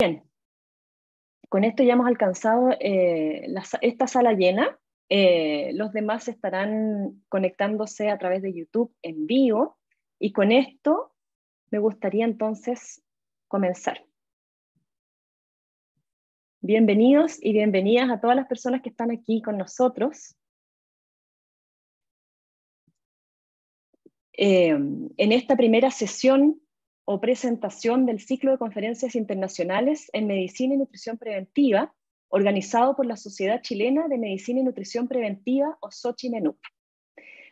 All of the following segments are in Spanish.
Bien, con esto ya hemos alcanzado eh, esta sala llena. Eh, los demás estarán conectándose a través de YouTube en vivo y con esto me gustaría entonces comenzar. Bienvenidos y bienvenidas a todas las personas que están aquí con nosotros. Eh, en esta primera sesión o presentación del ciclo de conferencias internacionales en medicina y nutrición preventiva, organizado por la Sociedad Chilena de Medicina y Nutrición Preventiva, o SOCHIMENUP.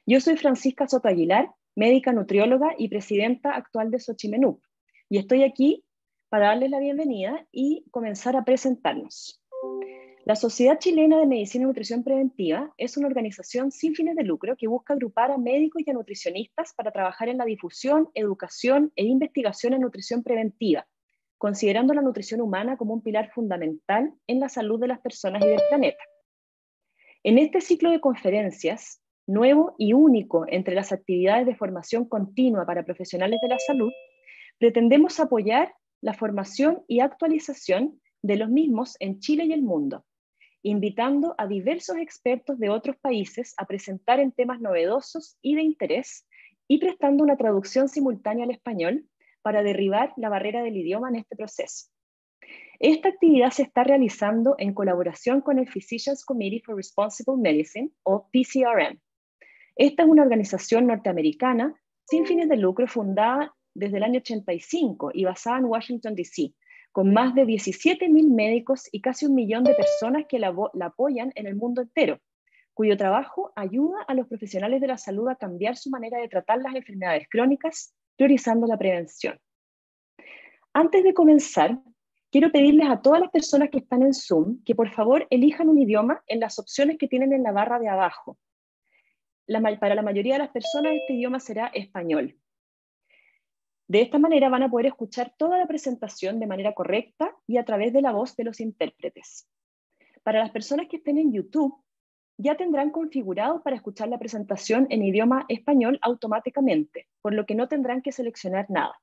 Yo soy Francisca Soto Aguilar, médica nutrióloga y presidenta actual de SOCHIMENUP, y estoy aquí para darles la bienvenida y comenzar a presentarnos. La Sociedad Chilena de Medicina y Nutrición Preventiva es una organización sin fines de lucro que busca agrupar a médicos y a nutricionistas para trabajar en la difusión, educación e investigación en nutrición preventiva, considerando la nutrición humana como un pilar fundamental en la salud de las personas y del planeta. En este ciclo de conferencias, nuevo y único entre las actividades de formación continua para profesionales de la salud, pretendemos apoyar la formación y actualización de los mismos en Chile y el mundo, invitando a diversos expertos de otros países a presentar en temas novedosos y de interés y prestando una traducción simultánea al español para derribar la barrera del idioma en este proceso. Esta actividad se está realizando en colaboración con el Physicians Committee for Responsible Medicine, o PCRM. Esta es una organización norteamericana sin fines de lucro fundada desde el año 85 y basada en Washington, D.C., con más de 17.000 médicos y casi un millón de personas que la, apoyan en el mundo entero, cuyo trabajo ayuda a los profesionales de la salud a cambiar su manera de tratar las enfermedades crónicas, priorizando la prevención. Antes de comenzar, quiero pedirles a todas las personas que están en Zoom que por favor elijan un idioma en las opciones que tienen en la barra de abajo. para la mayoría de las personas este idioma será español. De esta manera van a poder escuchar toda la presentación de manera correcta y a través de la voz de los intérpretes. Para las personas que estén en YouTube, ya tendrán configurado para escuchar la presentación en idioma español automáticamente, por lo que no tendrán que seleccionar nada.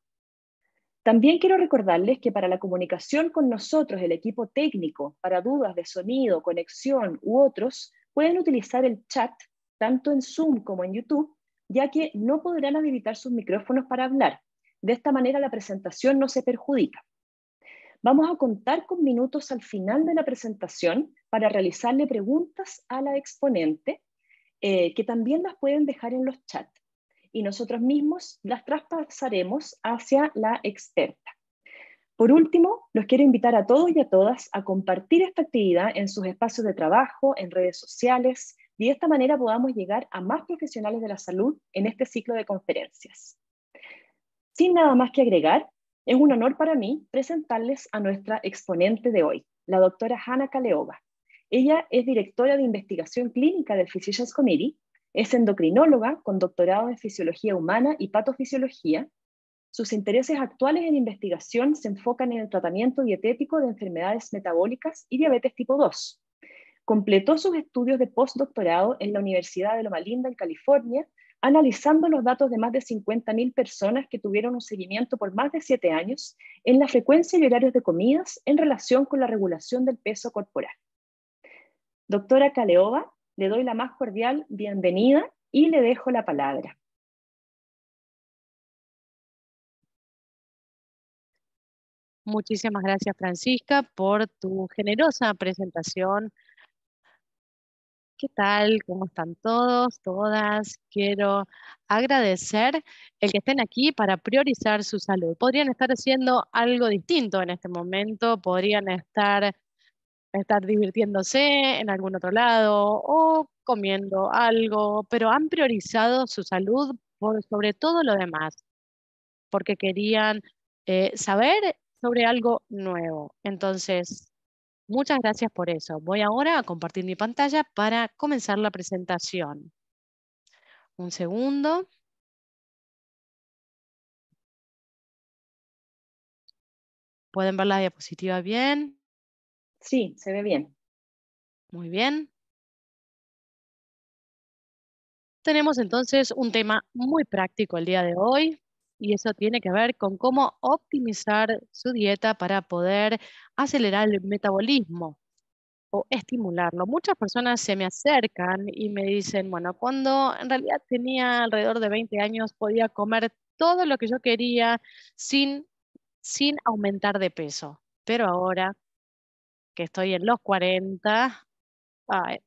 También quiero recordarles que para la comunicación con nosotros, el equipo técnico, para dudas de sonido, conexión u otros, pueden utilizar el chat tanto en Zoom como en YouTube, ya que no podrán habilitar sus micrófonos para hablar, de esta manera la presentación no se perjudica. Vamos a contar con minutos al final de la presentación para realizarle preguntas a la exponente, eh, que también las pueden dejar en los chats. Y nosotros mismos las traspasaremos hacia la experta. Por último, los quiero invitar a todos y a todas a compartir esta actividad en sus espacios de trabajo, en redes sociales, y de esta manera podamos llegar a más profesionales de la salud en este ciclo de conferencias. Sin nada más que agregar, es un honor para mí presentarles a nuestra exponente de hoy, la doctora Hanna Kaleova. Ella es directora de investigación clínica del Physicians Committee, es endocrinóloga con doctorado en fisiología humana y patofisiología. Sus intereses actuales en investigación se enfocan en el tratamiento dietético de enfermedades metabólicas y diabetes tipo 2. Completó sus estudios de postdoctorado en la Universidad de Loma Linda en California analizando los datos de más de 50.000 personas que tuvieron un seguimiento por más de 7 años en la frecuencia y horarios de comidas en relación con la regulación del peso corporal. Doctora Kaleova, le doy la más cordial bienvenida y le dejo la palabra. Muchísimas gracias, Francisca, por tu generosa presentación ¿Qué tal? ¿Cómo están todos, todas? Quiero agradecer el que estén aquí para priorizar su salud. Podrían estar haciendo algo distinto en este momento, podrían estar, estar divirtiéndose en algún otro lado o comiendo algo, pero han priorizado su salud por sobre todo lo demás, porque querían eh, saber sobre algo nuevo. Entonces, Muchas gracias por eso. Voy ahora a compartir mi pantalla para comenzar la presentación. Un segundo. ¿Pueden ver la diapositiva bien? Sí, se ve bien. Muy bien. Tenemos entonces un tema muy práctico el día de hoy. Y eso tiene que ver con cómo optimizar su dieta para poder acelerar el metabolismo o estimularlo. Muchas personas se me acercan y me dicen, bueno, cuando en realidad tenía alrededor de 20 años podía comer todo lo que yo quería sin, sin aumentar de peso, pero ahora que estoy en los 40,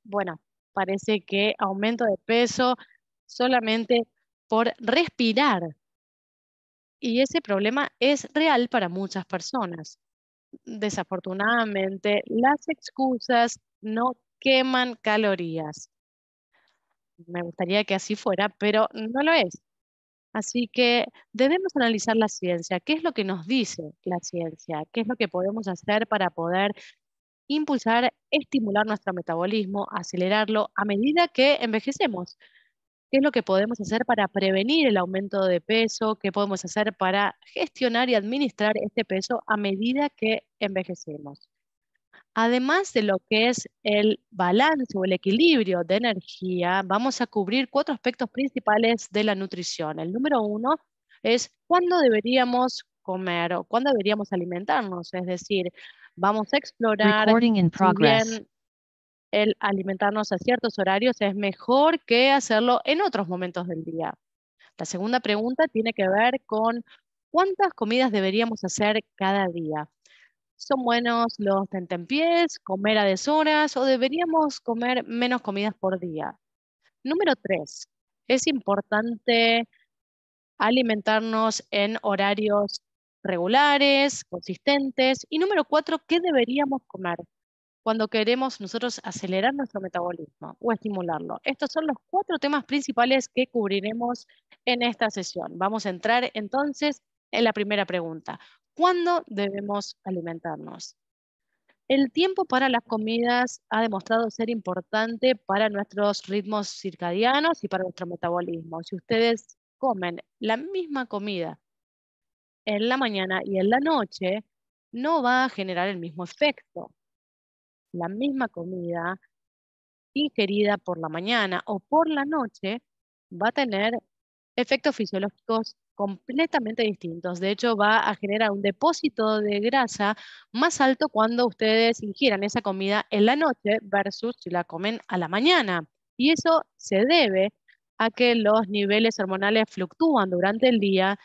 bueno, parece que aumento de peso solamente por respirar. Y ese problema es real para muchas personas. Desafortunadamente, las excusas no queman calorías. Me gustaría que así fuera, pero no lo es. Así que debemos analizar la ciencia. ¿Qué es lo que nos dice la ciencia? ¿Qué es lo que podemos hacer para poder impulsar, estimular nuestro metabolismo, acelerarlo a medida que envejecemos? ¿Qué es lo que podemos hacer para prevenir el aumento de peso? ¿Qué podemos hacer para gestionar y administrar este peso a medida que envejecemos? Además de lo que es el balance o el equilibrio de energía, vamos a cubrir cuatro aspectos principales de la nutrición. El número uno es cuándo deberíamos comer o cuándo deberíamos alimentarnos, es decir, vamos a explorar el alimentarnos a ciertos horarios es mejor que hacerlo en otros momentos del día. La segunda pregunta tiene que ver con cuántas comidas deberíamos hacer cada día. ¿Son buenos los tentempiés, comer a deshoras o deberíamos comer menos comidas por día? Número tres, es importante alimentarnos en horarios regulares, consistentes. Y número cuatro, ¿qué deberíamos comer? Cuando queremos nosotros acelerar nuestro metabolismo o estimularlo. Estos son los cuatro temas principales que cubriremos en esta sesión. Vamos a entrar entonces en la primera pregunta. ¿Cuándo debemos alimentarnos? El tiempo para las comidas ha demostrado ser importante para nuestros ritmos circadianos y para nuestro metabolismo. Si ustedes comen la misma comida en la mañana y en la noche, no va a generar el mismo efecto la misma comida ingerida por la mañana o por la noche va a tener efectos fisiológicos completamente distintos. De hecho, va a generar un depósito de grasa más alto cuando ustedes ingieran esa comida en la noche versus si la comen a la mañana. Y eso se debe a que los niveles hormonales fluctúan durante el día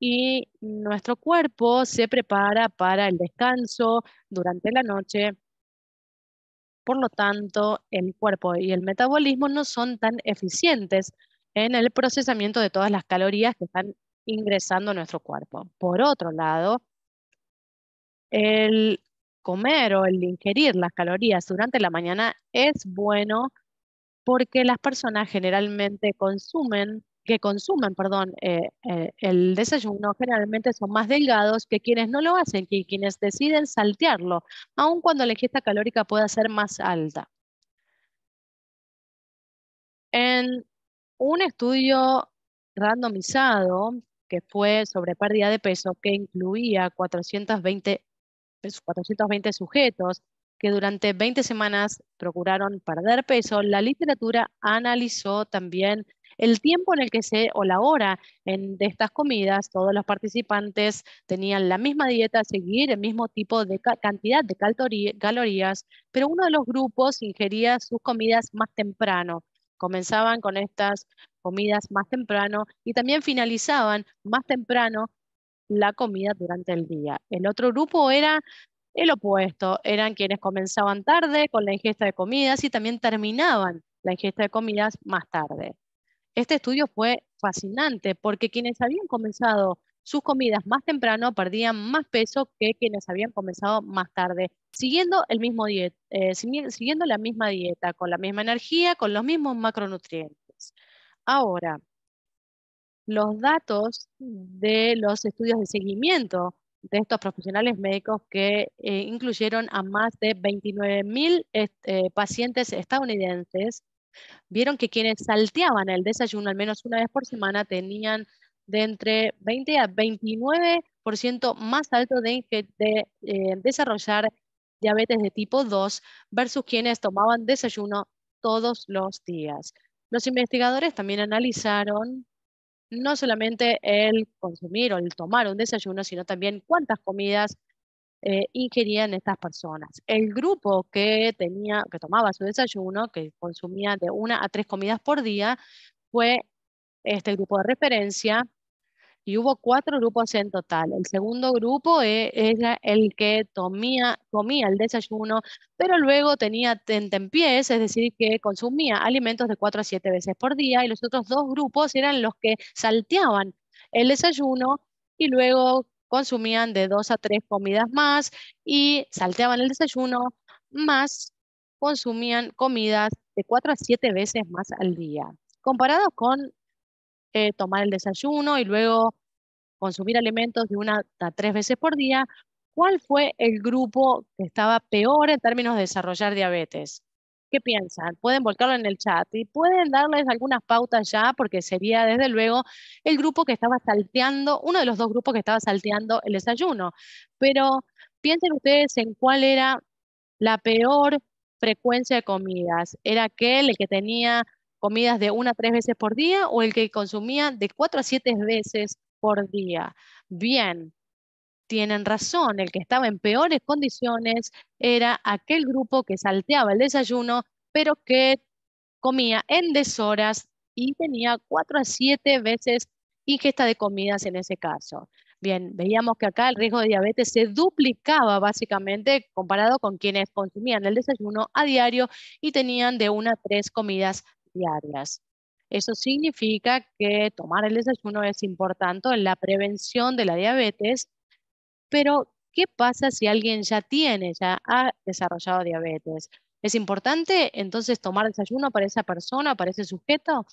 y nuestro cuerpo se prepara para el descanso durante la noche. Por lo tanto, el cuerpo y el metabolismo no son tan eficientes en el procesamiento de todas las calorías que están ingresando a nuestro cuerpo. Por otro lado, el comer o el ingerir las calorías durante la mañana es bueno porque las personas generalmente consumen que consumen, perdón, eh, eh, el desayuno generalmente son más delgados que quienes no lo hacen, que quienes deciden saltearlo, aun cuando la ingesta calórica pueda ser más alta. En un estudio randomizado que fue sobre pérdida de peso, que incluía 420, 420 sujetos que durante 20 semanas procuraron perder peso, la literatura analizó también el tiempo en el que se, o la hora en, de estas comidas, todos los participantes tenían la misma dieta, seguir el mismo tipo de cantidad de calorías, pero uno de los grupos ingería sus comidas más temprano. Comenzaban con estas comidas más temprano y también finalizaban más temprano la comida durante el día. El otro grupo era el opuesto, eran quienes comenzaban tarde con la ingesta de comidas y también terminaban la ingesta de comidas más tarde. Este estudio fue fascinante porque quienes habían comenzado sus comidas más temprano perdían más peso que quienes habían comenzado más tarde, eh, siguiendo la misma dieta, con la misma energía, con los mismos macronutrientes. Ahora, los datos de los estudios de seguimiento de estos profesionales médicos que eh, incluyeron a más de 29.000 eh, pacientes estadounidenses vieron que quienes salteaban el desayuno al menos una vez por semana tenían de entre 20 a 29% más alto de, eh, desarrollar diabetes de tipo 2 versus quienes tomaban desayuno todos los días. Los investigadores también analizaron no solamente el consumir o el tomar un desayuno, sino también cuántas comidas eh, estas personas. El grupo que tenía, que tomaba su desayuno, que consumía de una a tres comidas por día, fue este grupo de referencia y hubo cuatro grupos en total. El segundo grupo e, era el que tomía, comía el desayuno, pero luego tenía tentempiés, es decir, que consumía alimentos de cuatro a siete veces por día, y los otros dos grupos eran los que salteaban el desayuno y luego consumían de dos a tres comidas más y salteaban el desayuno, más consumían comidas de cuatro a siete veces más al día. Comparado con eh, tomar el desayuno y luego consumir alimentos de una a tres veces por día, ¿cuál fue el grupo que estaba peor en términos de desarrollar diabetes? ¿Qué piensan? Pueden volcarlo en el chat y pueden darles algunas pautas ya, porque sería desde luego el grupo que estaba salteando, uno de los dos grupos que estaba salteando el desayuno. Pero piensen ustedes en cuál era la peor frecuencia de comidas. ¿Era aquel el que tenía comidas de una a tres veces por día o el que consumía de cuatro a siete veces por día? Bien, tienen razón, el que estaba en peores condiciones era aquel grupo que salteaba el desayuno, pero que comía en deshoras y tenía cuatro a siete veces ingesta de comidas en ese caso. Bien, veíamos que acá el riesgo de diabetes se duplicaba básicamente comparado con quienes consumían el desayuno a diario y tenían de una a tres comidas diarias. Eso significa que tomar el desayuno es importante en la prevención de la diabetes pero, ¿qué pasa si alguien ya tiene, ya ha desarrollado diabetes? ¿Es importante entonces tomar desayuno para esa persona, para ese sujeto?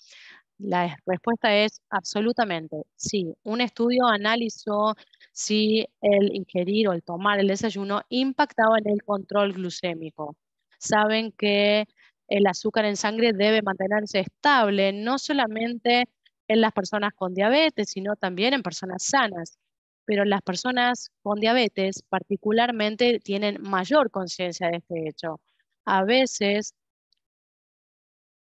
La respuesta es absolutamente sí. Un estudio analizó si el ingerir o el tomar el desayuno impactaba en el control glucémico. Saben que el azúcar en sangre debe mantenerse estable, no solamente en las personas con diabetes, sino también en personas sanas pero las personas con diabetes particularmente tienen mayor conciencia de este hecho. A veces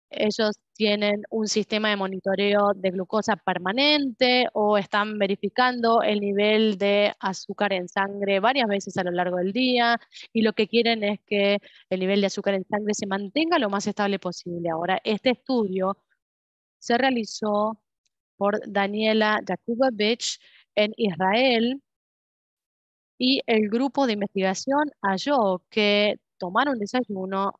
ellos tienen un sistema de monitoreo de glucosa permanente o están verificando el nivel de azúcar en sangre varias veces a lo largo del día y lo que quieren es que el nivel de azúcar en sangre se mantenga lo más estable posible. Ahora, este estudio se realizó por Daniela Jakubowicz en Israel y el grupo de investigación halló que tomar un desayuno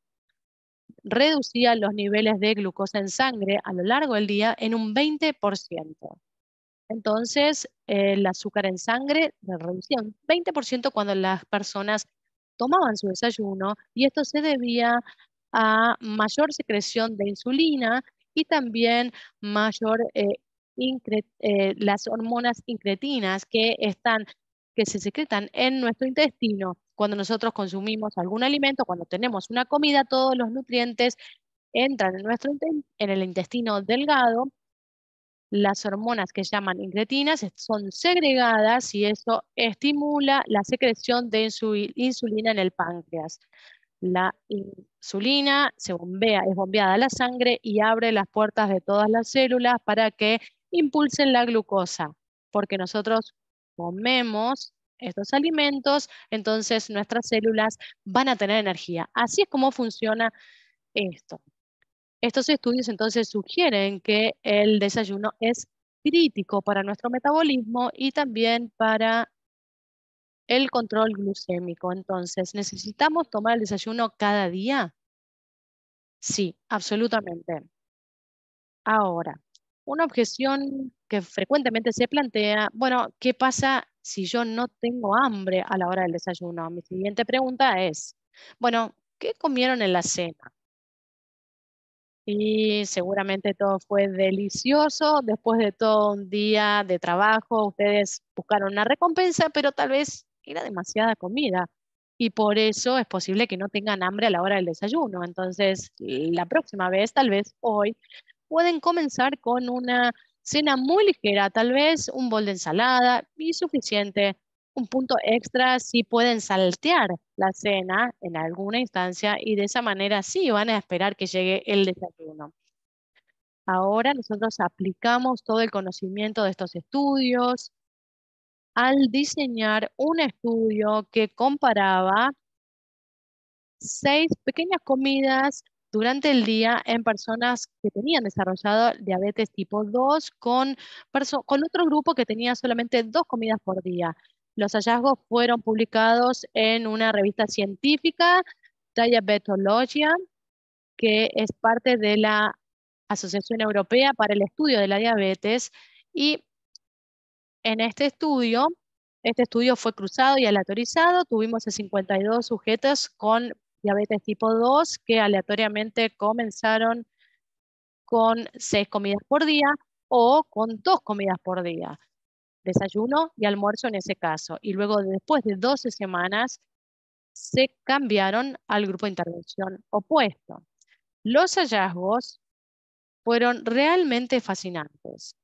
reducía los niveles de glucosa en sangre a lo largo del día en un 20%. Entonces, el azúcar en sangre reducía un 20% cuando las personas tomaban su desayuno y esto se debía a mayor secreción de insulina y también mayor eh, eh, las hormonas incretinas que están que se secretan en nuestro intestino cuando nosotros consumimos algún alimento, cuando tenemos una comida, todos los nutrientes entran en nuestro en el intestino delgado. Las hormonas que llaman incretinas son segregadas y eso estimula la secreción de insulina en el páncreas. La insulina se bombea, es bombeada a la sangre y abre las puertas de todas las células para que impulsen la glucosa, porque nosotros comemos estos alimentos, entonces nuestras células van a tener energía. Así es como funciona esto. Estos estudios entonces sugieren que el desayuno es crítico para nuestro metabolismo y también para el control glucémico. Entonces, ¿necesitamos tomar el desayuno cada día? Sí, absolutamente. Ahora, una objeción que frecuentemente se plantea, bueno, ¿qué pasa si yo no tengo hambre a la hora del desayuno? Mi siguiente pregunta es, bueno, ¿qué comieron en la cena? Y seguramente todo fue delicioso. Después de todo un día de trabajo, ustedes buscaron una recompensa, pero tal vez era demasiada comida. Y por eso es posible que no tengan hambre a la hora del desayuno. Entonces, la próxima vez, tal vez hoy, pueden comenzar con una cena muy ligera, tal vez un bol de ensalada y suficiente. Un punto extra si pueden saltear la cena en alguna instancia y de esa manera sí van a esperar que llegue el desayuno. Ahora nosotros aplicamos todo el conocimiento de estos estudios al diseñar un estudio que comparaba seis pequeñas comidas durante el día en personas que tenían desarrollado diabetes tipo 2 con, con otro grupo que tenía solamente dos comidas por día. Los hallazgos fueron publicados en una revista científica, Diabetologia, que es parte de la Asociación Europea para el Estudio de la Diabetes. Y en este estudio, este estudio fue cruzado y aleatorizado. Tuvimos a 52 sujetos con diabetes tipo 2 que aleatoriamente comenzaron con seis comidas por día o con dos comidas por día, desayuno y almuerzo en ese caso. Y luego, después de 12 semanas, se cambiaron al grupo de intervención opuesto. Los hallazgos fueron realmente fascinantes.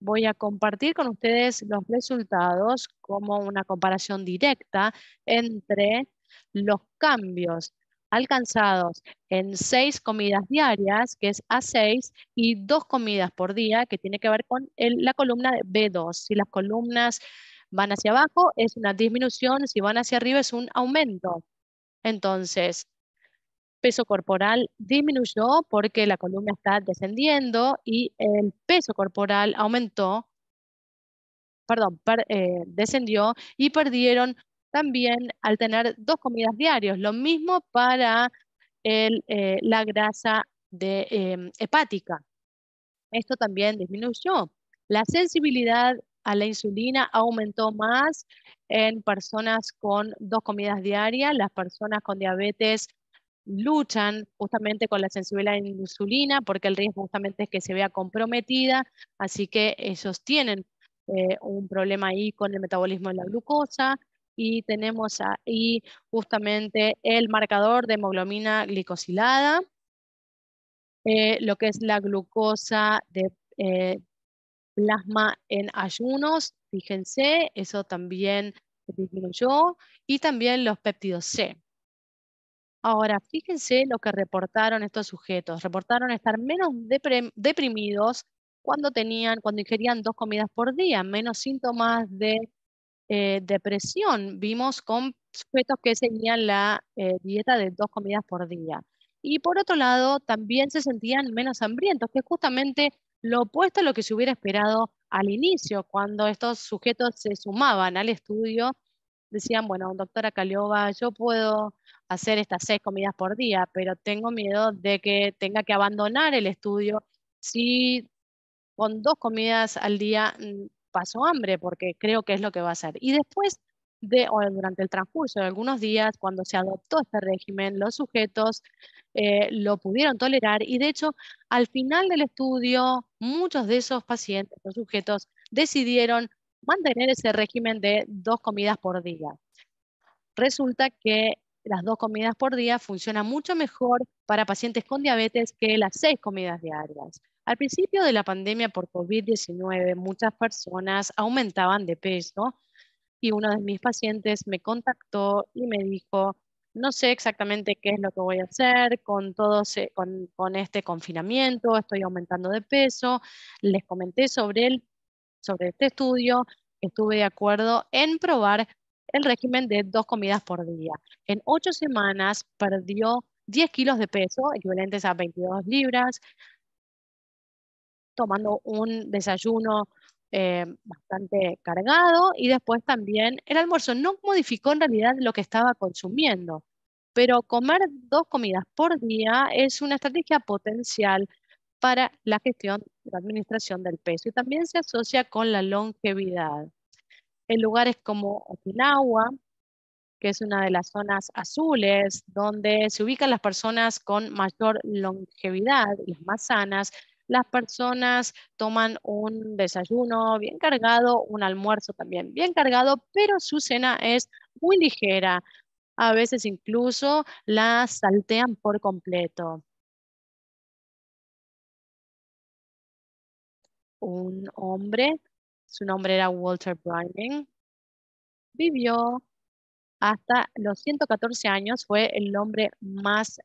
Voy a compartir con ustedes los resultados como una comparación directa entre los cambios alcanzados en seis comidas diarias, que es A6, y dos comidas por día, que tiene que ver con la columna B2. Si las columnas van hacia abajo, es una disminución, si van hacia arriba, es un aumento. Entonces, peso corporal disminuyó porque la columna está descendiendo y el peso corporal aumentó, perdón, eh, descendió y perdieron también al tener dos comidas diarias. Lo mismo para eh, la grasa em, hepática. Esto también disminuyó. La sensibilidad a la insulina aumentó más en personas con dos comidas diarias. Las personas con diabetes luchan justamente con la sensibilidad a la insulina porque el riesgo justamente es que se vea comprometida, así que ellos tienen eh, un problema ahí con el metabolismo de la glucosa y tenemos ahí justamente el marcador de hemoglobina glicosilada, eh, lo que es la glucosa de eh, plasma en ayunos, fíjense, eso también disminuyó, y también los péptidos C. Ahora, fíjense lo que reportaron estos sujetos. Reportaron estar menos deprimidos cuando tenían, cuando ingerían dos comidas por día, menos síntomas de eh, depresión. Vimos con sujetos que seguían la eh, dieta de dos comidas por día. Y por otro lado, también se sentían menos hambrientos, que es justamente lo opuesto a lo que se hubiera esperado al inicio, cuando estos sujetos se sumaban al estudio, decían, bueno, doctora Caliova, yo puedo hacer estas seis comidas por día, pero tengo miedo de que tenga que abandonar el estudio si con dos comidas al día mm, paso hambre, porque creo que es lo que va a hacer. Y después de, o durante el transcurso de algunos días, cuando se adoptó este régimen, los sujetos eh, lo pudieron tolerar y de hecho, al final del estudio, muchos de esos pacientes, los sujetos, decidieron mantener ese régimen de dos comidas por día. Resulta que las dos comidas por día funcionan mucho mejor para pacientes con diabetes que las seis comidas diarias. Al principio de la pandemia por COVID-19, muchas personas aumentaban de peso y uno de mis pacientes me contactó y me dijo, no sé exactamente qué es lo que voy a hacer con, todo con, este confinamiento, estoy aumentando de peso. Les comenté sobre, el, sobre este estudio, estuve de acuerdo en probar el régimen de dos comidas por día. En ocho semanas perdió 10 kilos de peso, equivalentes a 22 libras, tomando un desayuno eh, bastante cargado y después también el almuerzo. No modificó en realidad lo que estaba consumiendo, pero comer dos comidas por día es una estrategia potencial para la gestión y la administración del peso y también se asocia con la longevidad. En lugares como Okinawa, que es una de las zonas azules, donde se ubican las personas con mayor longevidad, las más sanas, las personas toman un desayuno bien cargado, un almuerzo también bien cargado, pero su cena es muy ligera. A veces incluso la saltean por completo. Un hombre, su nombre era Walter Brining, vivió hasta los 114 años fue el hombre más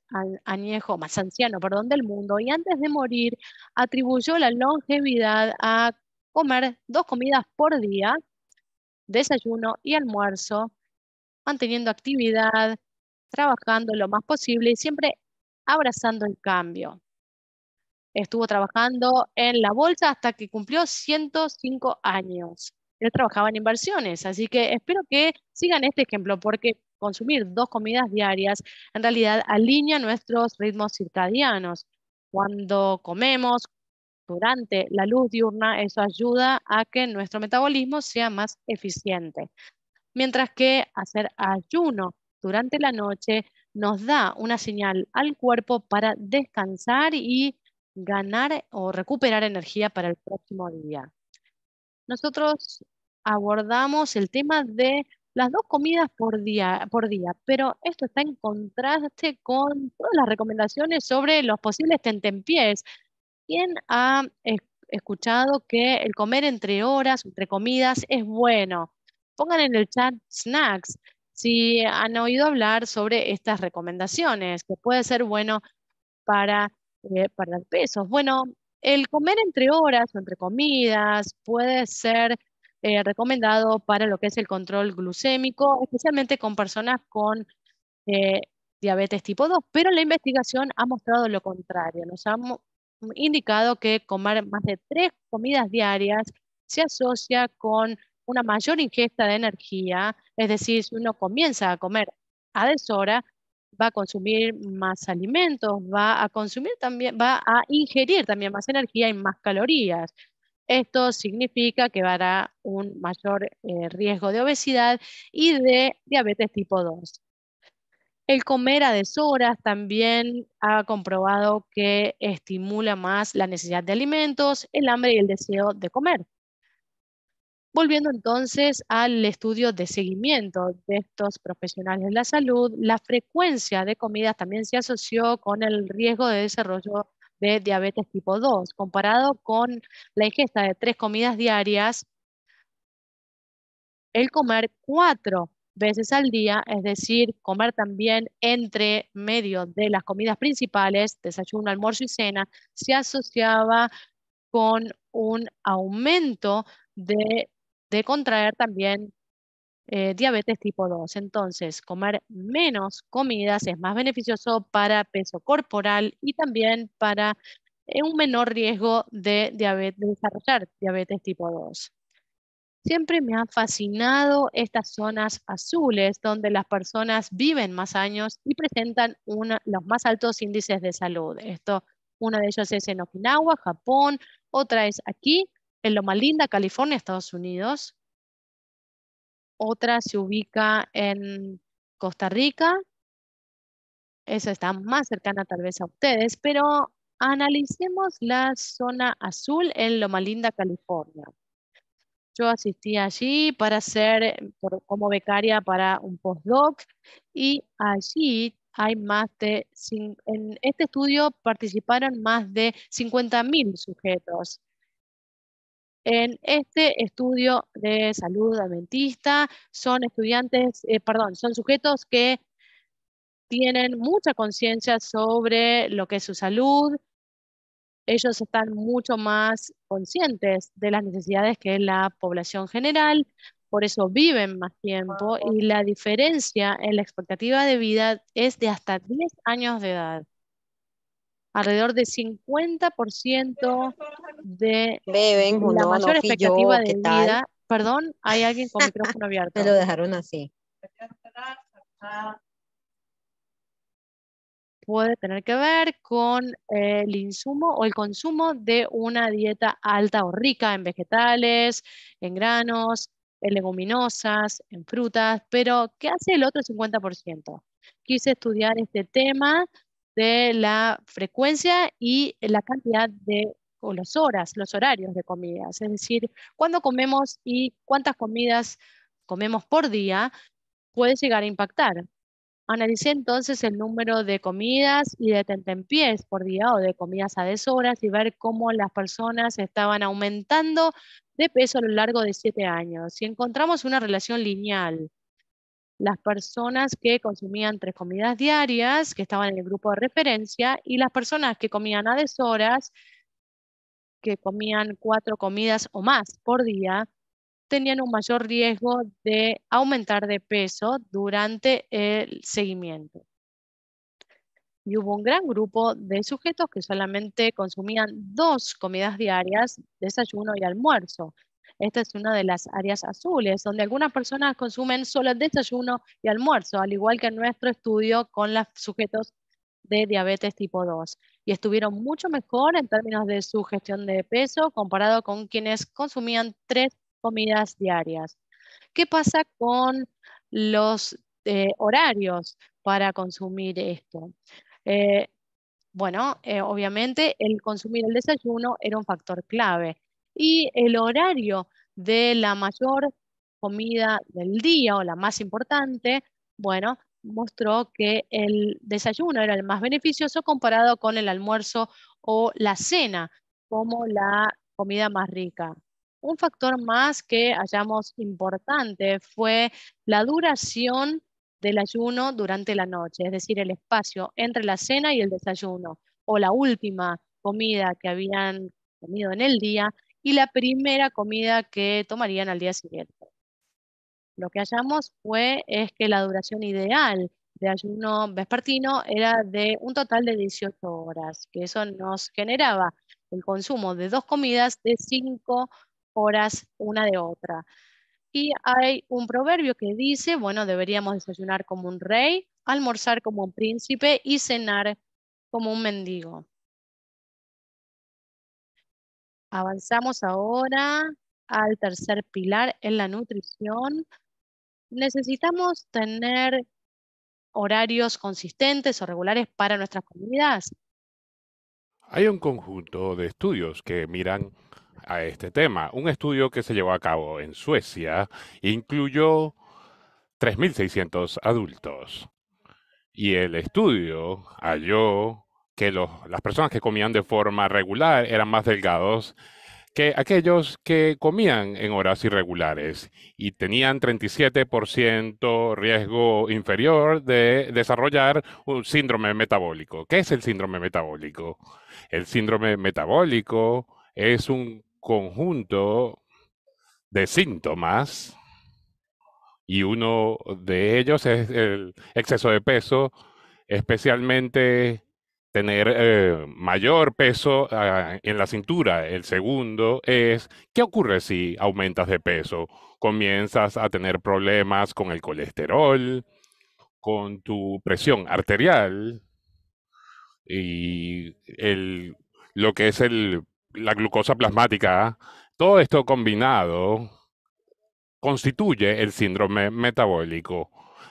añejo, más anciano, perdón, del mundo. Y antes de morir, atribuyó la longevidad a comer dos comidas por día, desayuno y almuerzo, manteniendo actividad, trabajando lo más posible y siempre abrazando el cambio. Estuvo trabajando en la bolsa hasta que cumplió 105 años. Él trabajaba en inversiones, así que espero que sigan este ejemplo porque consumir dos comidas diarias en realidad alinea nuestros ritmos circadianos. Cuando comemos durante la luz diurna, eso ayuda a que nuestro metabolismo sea más eficiente. Mientras que hacer ayuno durante la noche nos da una señal al cuerpo para descansar y ganar o recuperar energía para el próximo día. Nosotros abordamos el tema de las dos comidas por día, por día, pero esto está en contraste con todas las recomendaciones sobre los posibles tentempiés. ¿Quién ha escuchado que el comer entre horas, entre comidas, es bueno? Pongan en el chat snacks si han oído hablar sobre estas recomendaciones, que puede ser bueno para eh, pesos. Bueno, el comer entre horas o entre comidas puede ser eh, recomendado para lo que es el control glucémico, especialmente con personas con eh, diabetes tipo 2, pero la investigación ha mostrado lo contrario. Nos ha indicado que comer más de tres comidas diarias se asocia con una mayor ingesta de energía, es decir, si uno comienza a comer a deshora, va a consumir más alimentos, va a consumir también, va a ingerir también más energía y más calorías. Esto significa que habrá un mayor eh, riesgo de obesidad y de diabetes tipo 2. El comer a deshoras también ha comprobado que estimula más la necesidad de alimentos, el hambre y el deseo de comer. Volviendo entonces al estudio de seguimiento de estos profesionales de la salud, la frecuencia de comidas también se asoció con el riesgo de desarrollo de diabetes tipo 2, comparado con la ingesta de tres comidas diarias, el comer cuatro veces al día, es decir, comer también entre medio de las comidas principales, desayuno, almuerzo y cena, se asociaba con un aumento de de contraer también eh, diabetes tipo 2. Entonces, comer menos comidas es más beneficioso para peso corporal y también para eh, un menor riesgo de, diabetes, de desarrollar diabetes tipo 2. Siempre me han fascinado estas zonas azules donde las personas viven más años y presentan los más altos índices de salud. Esto, uno de ellos es en Okinawa, Japón, otra es aquí en Loma Linda, California, Estados Unidos. Otra se ubica en Costa Rica. Esa está más cercana tal vez a ustedes, pero analicemos la zona azul en Loma Linda, California. Yo asistí allí para ser como becaria para un postdoc y allí hay más de, en este estudio participaron más de 50.000 sujetos en este estudio de salud adventista. Son estudiantes, eh, perdón, son sujetos que tienen mucha conciencia sobre lo que es su salud. Ellos están mucho más conscientes de las necesidades que es la población general, por eso viven más tiempo y la diferencia en la expectativa de vida es de hasta 10 años de edad alrededor de 50% de la mayor expectativa de vida. Perdón, hay alguien con micrófono abierto. Me lo dejaron así. Puede tener que ver con el insumo o el consumo de una dieta alta o rica en vegetales, en granos, en leguminosas, en frutas, pero ¿qué hace el otro 50%? Quise estudiar este tema de la frecuencia y la cantidad de, o las horas, los horarios de comidas, es decir, cuándo comemos y cuántas comidas comemos por día puede llegar a impactar. Analicé entonces el número de comidas y de tentempiés por día o de comidas a deshoras y ver cómo las personas estaban aumentando de peso a lo largo de siete años. Si encontramos una relación lineal las personas que consumían tres comidas diarias, que estaban en el grupo de referencia, y las personas que comían a deshoras, que comían cuatro comidas o más por día, tenían un mayor riesgo de aumentar de peso durante el seguimiento. Y hubo un gran grupo de sujetos que solamente consumían dos comidas diarias, desayuno y almuerzo. Esta es una de las áreas azules, donde algunas personas consumen solo desayuno y almuerzo, al igual que en nuestro estudio con los sujetos de diabetes tipo 2. Y estuvieron mucho mejor en términos de su gestión de peso comparado con quienes consumían tres comidas diarias. ¿Qué pasa con los eh, horarios para consumir esto? Eh, bueno, eh, obviamente el consumir el desayuno era un factor clave y el horario de la mayor comida del día o la más importante, bueno, mostró que el desayuno era el más beneficioso comparado con el almuerzo o la cena como la comida más rica. Un factor más que hallamos importante fue la duración del ayuno durante la noche, es decir, el espacio entre la cena y el desayuno, o la última comida que habían comido en el día y la primera comida que tomarían al día siguiente. Lo que hallamos fue es que la duración ideal de ayuno vespertino era de un total de 18 horas, que eso nos generaba el consumo de dos comidas de 5 horas una de otra. Y hay un proverbio que dice, bueno, deberíamos desayunar como un rey, almorzar como un príncipe y cenar como un mendigo. Avanzamos ahora al tercer pilar en la nutrición. Necesitamos tener horarios consistentes o regulares para nuestras comidas. Hay un conjunto de estudios que miran a este tema. Un estudio que se llevó a cabo en Suecia incluyó 3.600 adultos. Y el estudio halló las personas que comían de forma regular eran más delgados que aquellos que comían en horas irregulares y tenían 37% riesgo inferior de desarrollar un síndrome metabólico. ¿Qué es el síndrome metabólico? El síndrome metabólico es un conjunto de síntomas y uno de ellos es el exceso de peso, especialmente tener eh, mayor peso ah, en la cintura. El segundo es, ¿qué ocurre si aumentas de peso? Comienzas a tener problemas con el colesterol, con tu presión arterial y el, lo que es el la glucosa plasmática, todo esto combinado constituye el síndrome metabólico.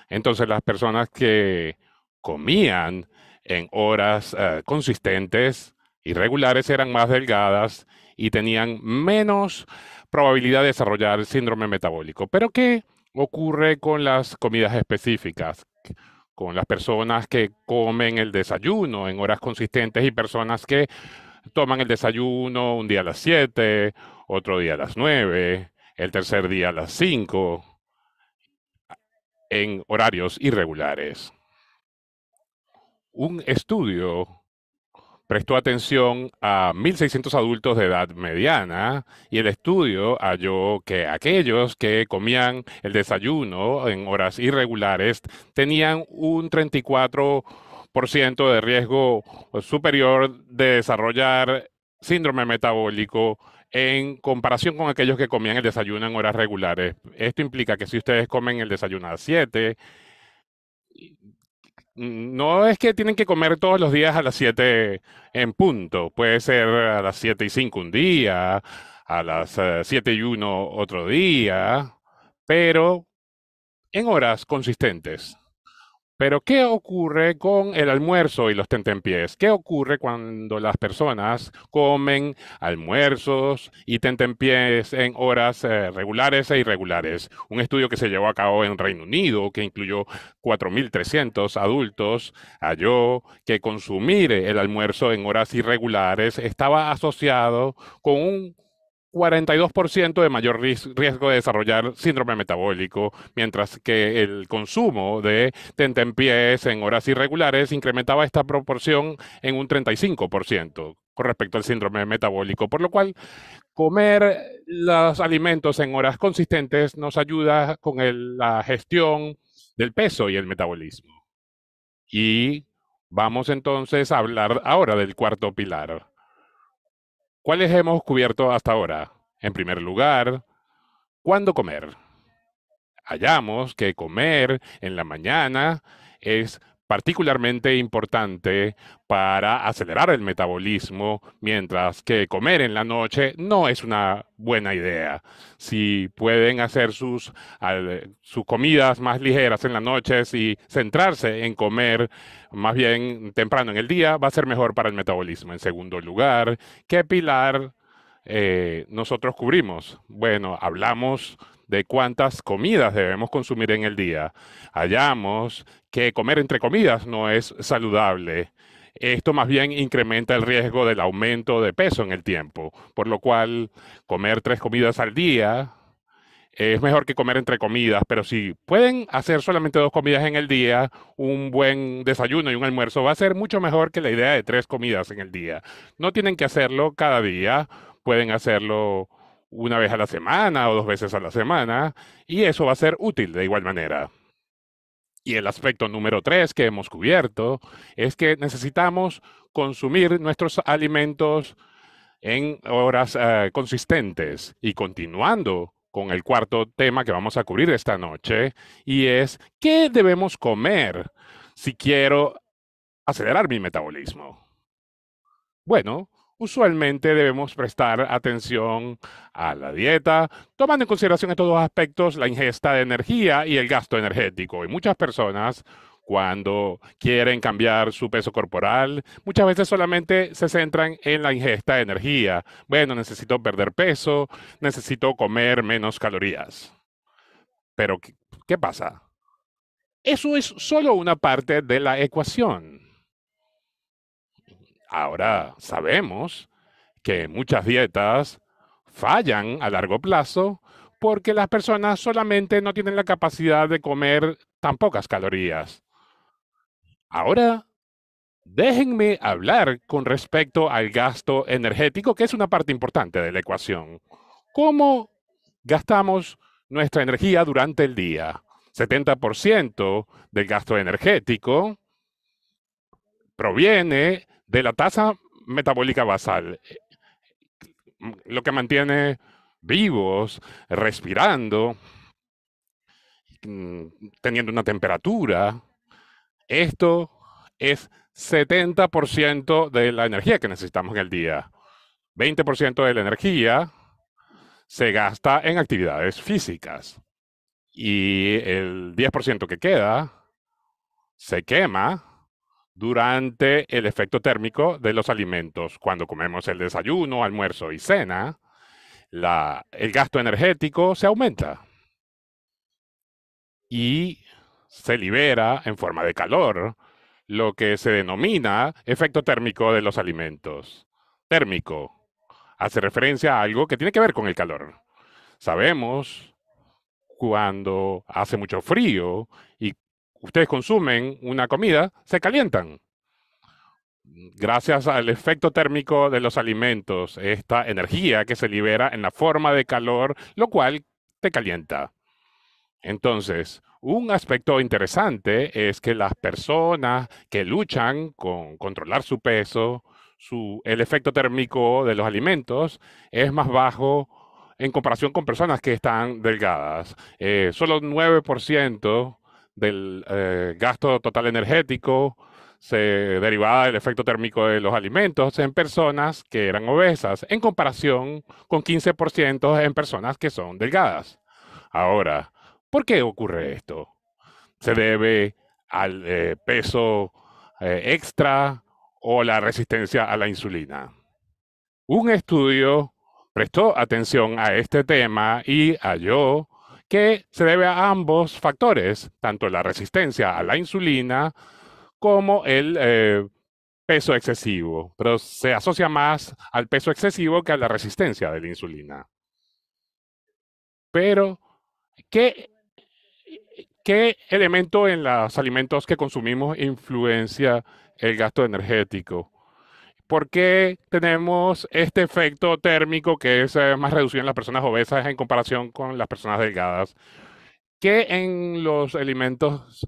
Entonces las personas que comían en horas eh, consistentes y regulares eran más delgadas y tenían menos probabilidad de desarrollar síndrome metabólico. Pero ¿qué ocurre con las comidas específicas? Con las personas que comen el desayuno en horas consistentes y personas que toman el desayuno un día a las 7, otro día a las 9, el tercer día a las 5, en horarios irregulares. Un estudio prestó atención a 1.600 adultos de edad mediana y el estudio halló que aquellos que comían el desayuno en horas irregulares tenían un 34 ciento de riesgo superior de desarrollar síndrome metabólico en comparación con aquellos que comían el desayuno en horas regulares. Esto implica que si ustedes comen el desayuno a las 7, no es que tienen que comer todos los días a las 7 en punto. Puede ser a las 7 y 5 un día, a las 7 eh, y 1 otro día, pero en horas consistentes. Pero, ¿qué ocurre con el almuerzo y los tentempiés? ¿Qué ocurre cuando las personas comen almuerzos y tentempiés en horas eh, regulares e irregulares? Un estudio que se llevó a cabo en Reino Unido, que incluyó 4.300 adultos, halló que consumir el almuerzo en horas irregulares estaba asociado con un 42% de mayor riesgo de desarrollar síndrome metabólico, mientras que el consumo de tentempiés en horas irregulares incrementaba esta proporción en un 35% con respecto al síndrome metabólico, por lo cual comer los alimentos en horas consistentes nos ayuda con la gestión del peso y el metabolismo. Y vamos entonces a hablar ahora del cuarto pilar ¿Cuáles hemos cubierto hasta ahora? En primer lugar, ¿cuándo comer? Hallamos que comer en la mañana es particularmente importante para acelerar el metabolismo, mientras que comer en la noche no es una buena idea. Si pueden hacer sus, sus comidas más ligeras en las noches y centrarse en comer más bien temprano en el día, va a ser mejor para el metabolismo. En segundo lugar, ¿qué pilar eh, nosotros cubrimos? Bueno, hablamos de cuántas comidas debemos consumir en el día. Hallamos que comer entre comidas no es saludable. Esto más bien incrementa el riesgo del aumento de peso en el tiempo, por lo cual comer tres comidas al día es mejor que comer entre comidas, pero si pueden hacer solamente dos comidas en el día, un buen desayuno y un almuerzo va a ser mucho mejor que la idea de tres comidas en el día. No tienen que hacerlo cada día, pueden hacerlo una vez a la semana o dos veces a la semana, y eso va a ser útil de igual manera. Y el aspecto número tres que hemos cubierto es que necesitamos consumir nuestros alimentos en horas eh, consistentes. Y continuando con el cuarto tema que vamos a cubrir esta noche, y es, ¿qué debemos comer si quiero acelerar mi metabolismo? Bueno, usualmente debemos prestar atención a la dieta, tomando en consideración en todos aspectos la ingesta de energía y el gasto energético. Y muchas personas, cuando quieren cambiar su peso corporal, muchas veces solamente se centran en la ingesta de energía. Bueno, necesito perder peso, necesito comer menos calorías. Pero, ¿qué pasa? Eso es solo una parte de la ecuación. Ahora sabemos que muchas dietas fallan a largo plazo porque las personas solamente no tienen la capacidad de comer tan pocas calorías. Ahora, déjenme hablar con respecto al gasto energético, que es una parte importante de la ecuación. ¿Cómo gastamos nuestra energía durante el día? 70% del gasto energético proviene de la tasa metabólica basal, lo que mantiene vivos, respirando, teniendo una temperatura. Esto es 70% de la energía que necesitamos en el día. 20% de la energía se gasta en actividades físicas y el 10% que queda se quema durante el efecto térmico de los alimentos. Cuando comemos el desayuno, almuerzo y cena, el gasto energético se aumenta y se libera en forma de calor, lo que se denomina efecto térmico de los alimentos. Térmico hace referencia a algo que tiene que ver con el calor. Sabemos cuando hace mucho frío ustedes consumen una comida, se calientan. Gracias al efecto térmico de los alimentos, esta energía que se libera en la forma de calor, lo cual te calienta. Entonces, un aspecto interesante es que las personas que luchan con controlar su peso, el efecto térmico de los alimentos es más bajo en comparación con personas que están delgadas. Eh, solo 9% del eh, gasto total energético se derivaba del efecto térmico de los alimentos en personas que eran obesas, en comparación con 15% en personas que son delgadas. Ahora, ¿por qué ocurre esto? ¿Se debe al eh, peso eh, extra o la resistencia a la insulina? Un estudio prestó atención a este tema y halló que se debe a ambos factores, tanto la resistencia a la insulina como el eh, peso excesivo, pero se asocia más al peso excesivo que a la resistencia de la insulina. Pero, ¿qué, qué elemento en los alimentos que consumimos influencia el gasto energético? ¿Por qué tenemos este efecto térmico que es eh, más reducido en las personas obesas en comparación con las personas delgadas? ¿Qué en los alimentos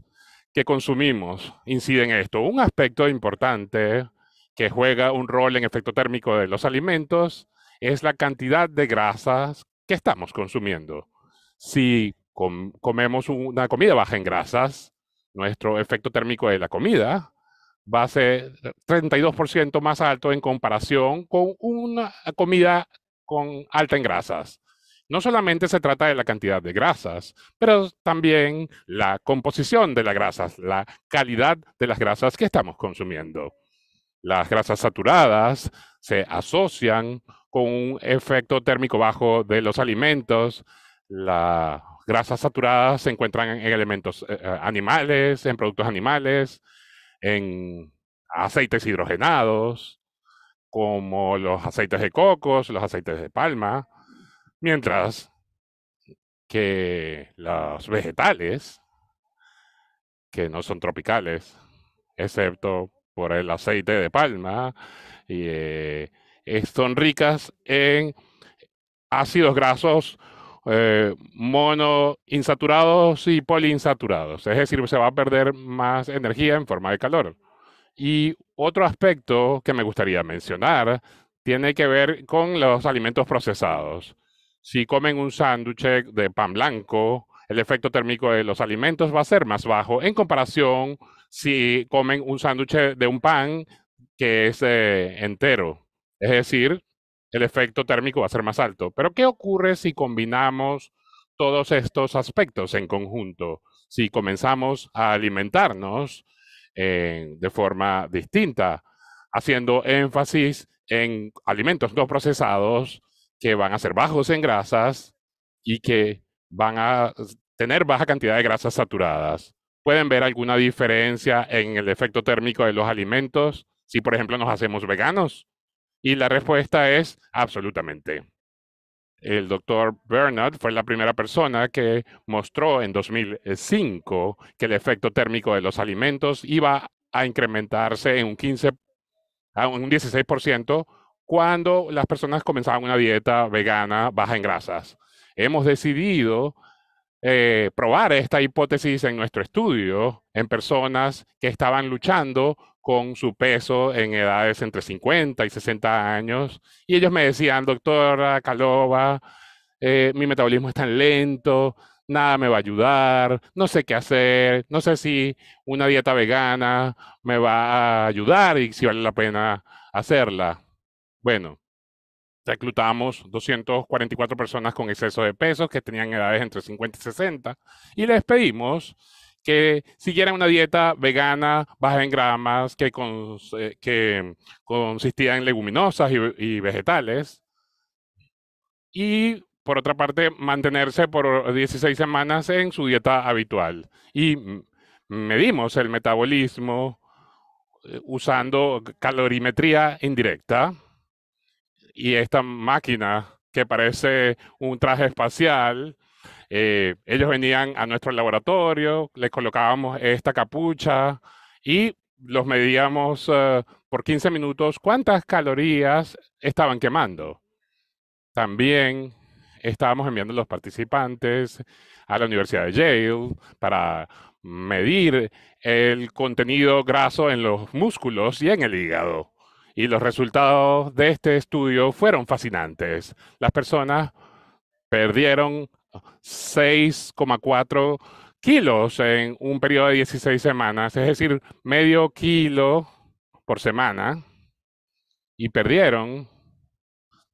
que consumimos incide en esto? Un aspecto importante que juega un rol en efecto térmico de los alimentos es la cantidad de grasas que estamos consumiendo. Si comemos una comida baja en grasas, nuestro efecto térmico de la comida va a ser 32% más alto en comparación con una comida con alta en grasas. No solamente se trata de la cantidad de grasas, pero también la composición de las grasas, la calidad de las grasas que estamos consumiendo. Las grasas saturadas se asocian con un efecto térmico bajo de los alimentos. Las grasas saturadas se encuentran en elementos eh, eh, animales, en productos animales, en aceites hidrogenados, como los aceites de cocos, los aceites de palma, mientras que los vegetales, que no son tropicales, excepto por el aceite de palma, y, eh, son ricas en ácidos grasos eh, monoinsaturados y poliinsaturados. Es decir, se va a perder más energía en forma de calor. Y otro aspecto que me gustaría mencionar tiene que ver con los alimentos procesados. Si comen un sándwich de pan blanco, el efecto térmico de los alimentos va a ser más bajo en comparación si comen un sándwich de un pan que es eh, entero. Es decir, el efecto térmico va a ser más alto. Pero ¿qué ocurre si combinamos todos estos aspectos en conjunto? Si comenzamos a alimentarnos eh, de forma distinta, haciendo énfasis en alimentos no procesados que van a ser bajos en grasas y que van a tener baja cantidad de grasas saturadas. ¿Pueden ver alguna diferencia en el efecto térmico de los alimentos si, por ejemplo, nos hacemos veganos? Y la respuesta es absolutamente. El doctor Bernard fue la primera persona que mostró en 2005 que el efecto térmico de los alimentos iba a incrementarse en un 15, a un 16% cuando las personas comenzaban una dieta vegana baja en grasas. Hemos decidido eh, probar esta hipótesis en nuestro estudio en personas que estaban luchando con su peso en edades entre 50 y 60 años. Y ellos me decían, doctora Calova, eh, mi metabolismo es tan lento, nada me va a ayudar, no sé qué hacer, no sé si una dieta vegana me va a ayudar y si vale la pena hacerla. Bueno, reclutamos 244 personas con exceso de peso que tenían edades entre 50 y 60 y les pedimos que siguieran una dieta vegana, baja en gramas, que, eh, consistía en leguminosas y, vegetales. Y por otra parte, mantenerse por 16 semanas en su dieta habitual. Y medimos el metabolismo eh, usando calorimetría indirecta. Y esta máquina que parece un traje espacial eh, ellos venían a nuestro laboratorio, les colocábamos esta capucha y los medíamos eh, por 15 minutos cuántas calorías estaban quemando. También estábamos enviando a los participantes a la Universidad de Yale para medir el contenido graso en los músculos y en el hígado. Y los resultados de este estudio fueron fascinantes. Las personas perdieron 6,4 kilos en un periodo de 16 semanas, es decir, medio kilo por semana, y perdieron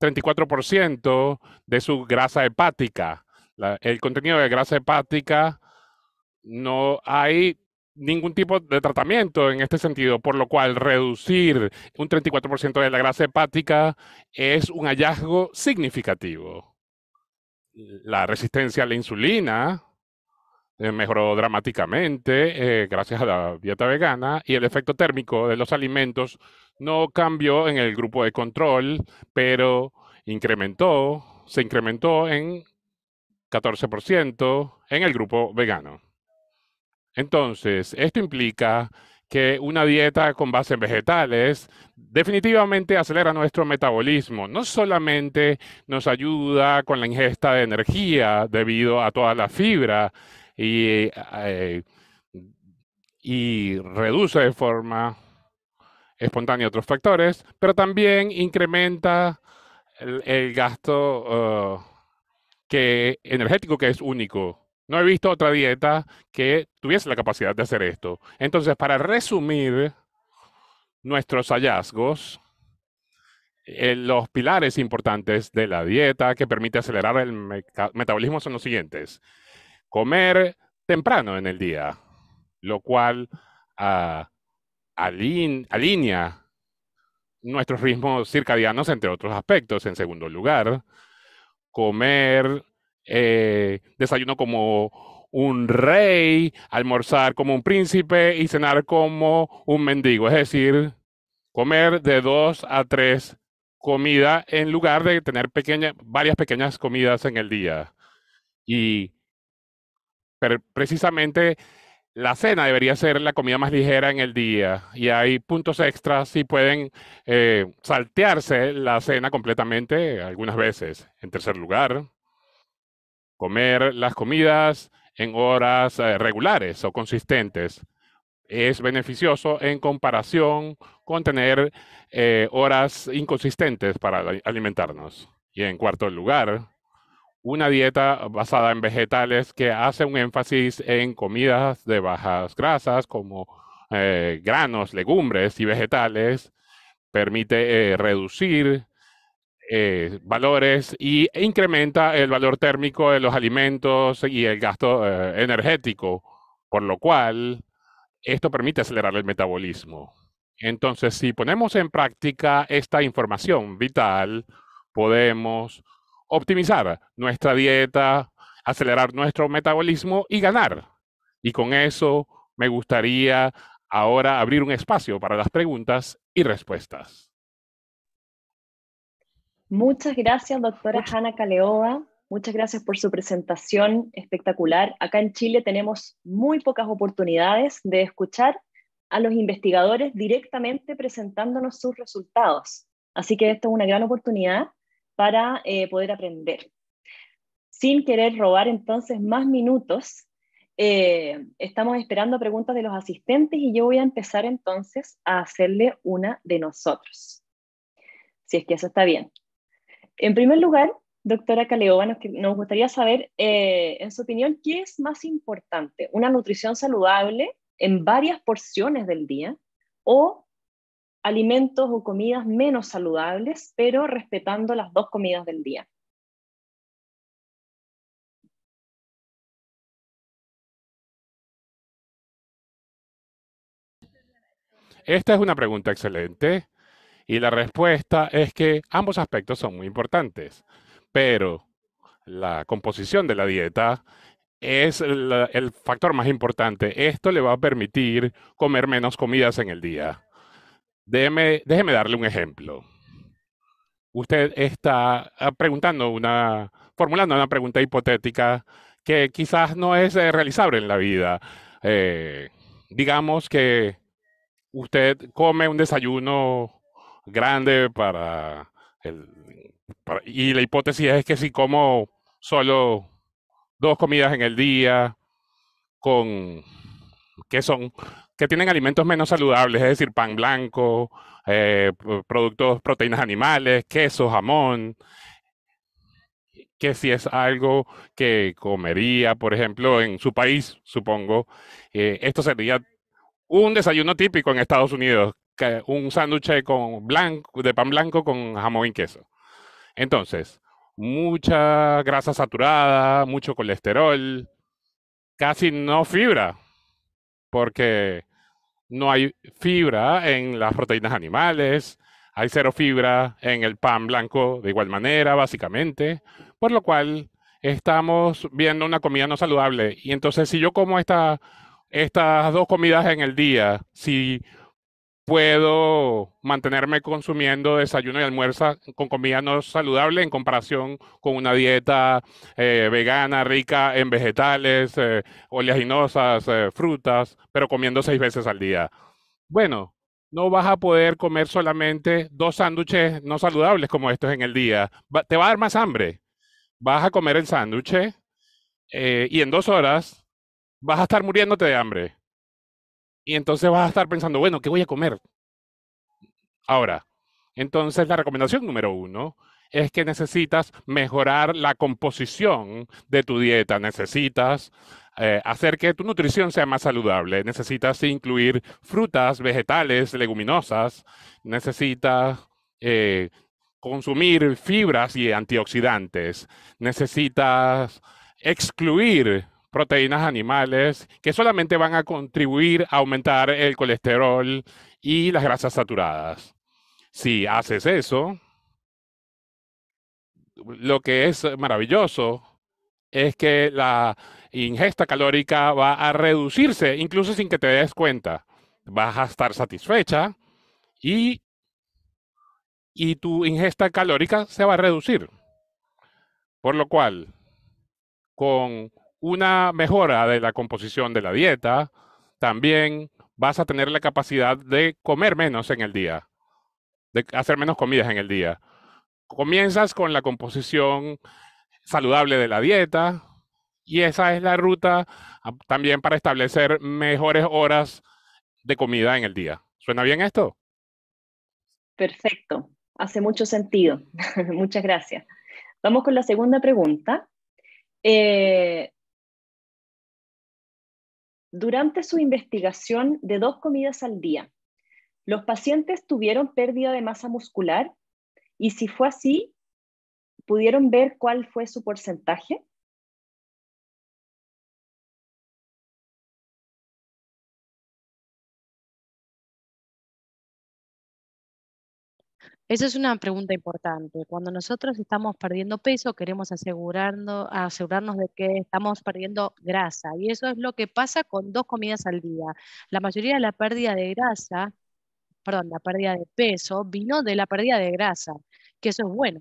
34% de su grasa hepática. el contenido de grasa hepática no hay ningún tipo de tratamiento en este sentido, por lo cual reducir un 34% de la grasa hepática es un hallazgo significativo la resistencia a la insulina eh, mejoró dramáticamente gracias a la dieta vegana y el efecto térmico de los alimentos no cambió en el grupo de control, pero incrementó, se incrementó en 14% en el grupo vegano. Entonces, esto implica que una dieta con base en vegetales definitivamente acelera nuestro metabolismo. No solamente nos ayuda con la ingesta de energía debido a toda la fibra y, eh, reduce de forma espontánea otros factores, pero también incrementa el, gasto que, energético que es único. No he visto otra dieta que tuviese la capacidad de hacer esto. Entonces, para resumir nuestros hallazgos, eh, los pilares importantes de la dieta que permite acelerar el metabolismo son los siguientes. Comer temprano en el día, lo cual uh, alinea nuestros ritmos circadianos, entre otros aspectos. En segundo lugar, comer eh, desayuno como un rey, almorzar como un príncipe y cenar como un mendigo. Es decir, comer de dos a tres comidas en lugar de tener varias pequeñas comidas en el día. Y precisamente la cena debería ser la comida más ligera en el día y hay puntos extras si pueden eh, saltearse la cena completamente algunas veces. En tercer lugar, comer las comidas en horas eh, regulares o consistentes es beneficioso en comparación con tener eh, horas inconsistentes para alimentarnos. Y en cuarto lugar, una dieta basada en vegetales que hace un énfasis en comidas de bajas grasas como eh, granos, legumbres y vegetales, permite reducir eh, valores y incrementa el valor térmico de los alimentos y el gasto energético, por lo cual esto permite acelerar el metabolismo. Entonces, si ponemos en práctica esta información vital, podemos optimizar nuestra dieta, acelerar nuestro metabolismo y ganar. Y con eso me gustaría ahora abrir un espacio para las preguntas y respuestas. Muchas gracias, doctora Hanna Caleova. Muchas gracias por su presentación espectacular. Acá en Chile tenemos muy pocas oportunidades de escuchar a los investigadores directamente presentándonos sus resultados. Así que esta es una gran oportunidad para eh, poder aprender. Sin querer robar entonces más minutos, eh, estamos esperando preguntas de los asistentes y yo voy a empezar entonces a hacerle una de nosotros, si es que eso está bien. En primer lugar, doctora Caleova, nos, gustaría saber, eh, en su opinión, ¿qué es más importante? ¿Una nutrición saludable en varias porciones del día o alimentos o comidas menos saludables, pero respetando las dos comidas del día. Esta es una pregunta excelente y la respuesta es que ambos aspectos son muy importantes, pero la composición de la dieta es el, factor más importante. Esto le va a permitir comer menos comidas en el día. Déjeme, déjeme darle un ejemplo. Usted está ah, preguntando una, formulando una pregunta hipotética que quizás no es eh, realizable en la vida. Eh, digamos que usted come un desayuno grande para, el, y la hipótesis es que si como solo dos comidas en el día con que son que tienen alimentos menos saludables, es decir, pan blanco, eh, productos, proteínas animales, queso, jamón, que si es algo que comería, por ejemplo, en su país, supongo, eh, esto sería un desayuno típico en Estados Unidos, un sándwich con de pan blanco con jamón y queso. Entonces, mucha grasa saturada, mucho colesterol, casi no fibra, porque no hay fibra en las proteínas animales, hay cero fibra en el pan blanco de igual manera, básicamente, por lo cual estamos viendo una comida no saludable. Y entonces, si yo como estas dos comidas en el día, si puedo mantenerme consumiendo desayuno y almuerzo con comida no saludable en comparación con una dieta eh, vegana rica en vegetales, eh, oleaginosas, eh, frutas, pero comiendo seis veces al día. Bueno, no vas a poder comer solamente dos sándwiches no saludables como estos en el día. te va a dar más hambre. Vas a comer el sándwich y en dos horas vas a estar muriéndote de hambre. Y entonces vas a estar pensando, bueno, ¿qué voy a comer? Ahora, entonces la recomendación número uno es que necesitas mejorar la composición de tu dieta, necesitas eh, hacer que tu nutrición sea más saludable, necesitas incluir frutas, vegetales, leguminosas, necesitas eh, consumir fibras y antioxidantes, necesitas excluir proteínas animales que solamente van a contribuir a aumentar el colesterol y las grasas saturadas. Si haces eso, lo que es maravilloso es que la ingesta calórica va a reducirse incluso sin que te des cuenta. Vas a estar satisfecha y, y tu ingesta calórica se va a reducir. Por lo cual, con una mejora de la composición de la dieta, también vas a tener la capacidad de comer menos en el día, de hacer menos comidas en el día. Comienzas con la composición saludable de la dieta y esa es la ruta ah, también para establecer mejores horas de comida en el día. ¿Suena bien esto? Perfecto, hace mucho sentido. Muchas gracias. Vamos con la segunda pregunta. Eh, durante su investigación de dos comidas al día, ¿los pacientes tuvieron pérdida de masa muscular? Y si fue así, ¿pudieron ver cuál fue su porcentaje? Esa es una pregunta importante. Cuando nosotros estamos perdiendo peso, queremos asegurarnos, asegurarnos de que estamos perdiendo grasa. Y eso es lo que pasa con dos comidas al día. La mayoría de la pérdida de grasa, perdón, la pérdida de peso, vino de la pérdida de grasa, que eso es bueno.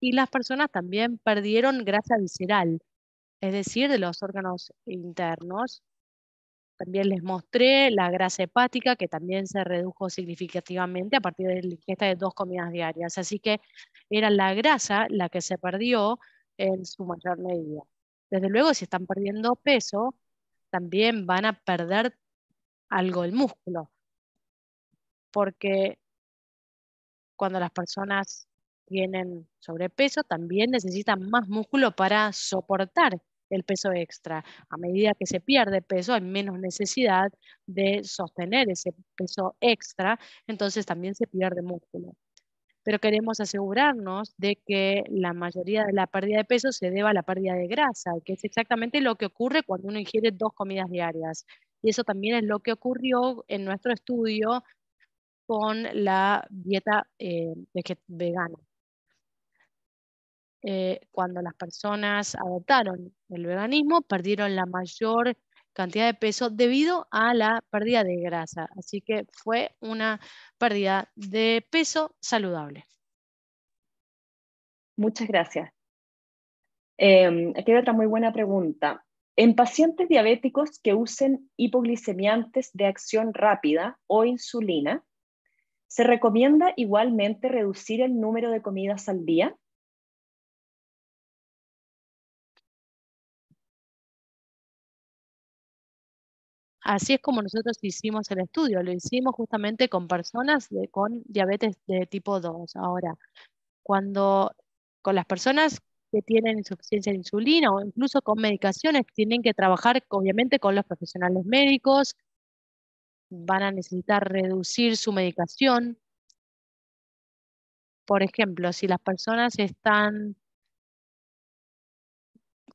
Y las personas también perdieron grasa visceral, es decir, de los órganos internos, también les mostré la grasa hepática, que también se redujo significativamente a partir de la ingesta de dos comidas diarias. Así que era la grasa la que se perdió en su mayor medida. Desde luego, si están perdiendo peso, también van a perder algo el músculo. Porque cuando las personas tienen sobrepeso, también necesitan más músculo para soportar el peso extra. A medida que se pierde peso, hay menos necesidad de sostener ese peso extra, entonces también se pierde músculo. Pero queremos asegurarnos de que la mayoría de la pérdida de peso se deba a la pérdida de grasa, que es exactamente lo que ocurre cuando uno ingiere dos comidas diarias. Y eso también es lo que ocurrió en nuestro estudio con la dieta eh, vegana. Eh, cuando las personas adoptaron el veganismo, perdieron la mayor cantidad de peso debido a la pérdida de grasa. Así que fue una pérdida de peso saludable. Muchas gracias. Eh, aquí hay otra muy buena pregunta. En pacientes diabéticos que usen hipoglicemiantes de acción rápida o insulina, ¿se recomienda igualmente reducir el número de comidas al día? Así es como nosotros hicimos el estudio, lo hicimos justamente con personas con diabetes de tipo 2. Ahora, cuando con las personas que tienen insuficiencia de insulina o incluso con medicaciones, tienen que trabajar obviamente con los profesionales médicos, van a necesitar reducir su medicación. Por ejemplo, si las personas están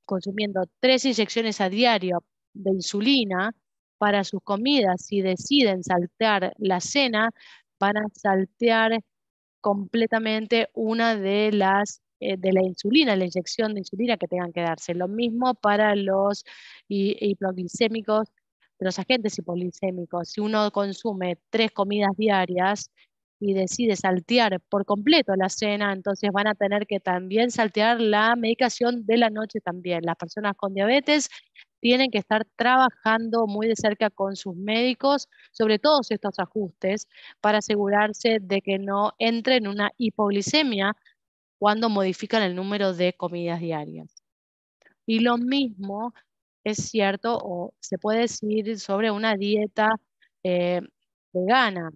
consumiendo tres inyecciones a diario de insulina, para sus comidas, si deciden saltear la cena, van a saltear completamente una de las eh, de la insulina, la inyección de insulina que tengan que darse. Lo mismo para los hipoglicémicos, los agentes hipoglicémicos. Si uno consume tres comidas diarias y decide saltear por completo la cena, entonces van a tener que también saltear la medicación de la noche también. Las personas con diabetes tienen que estar trabajando muy de cerca con sus médicos sobre todos estos ajustes para asegurarse de que no entre en una hipoglicemia cuando modifican el número de comidas diarias. Y lo mismo es cierto o se puede decir sobre una dieta eh, vegana.